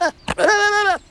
no no no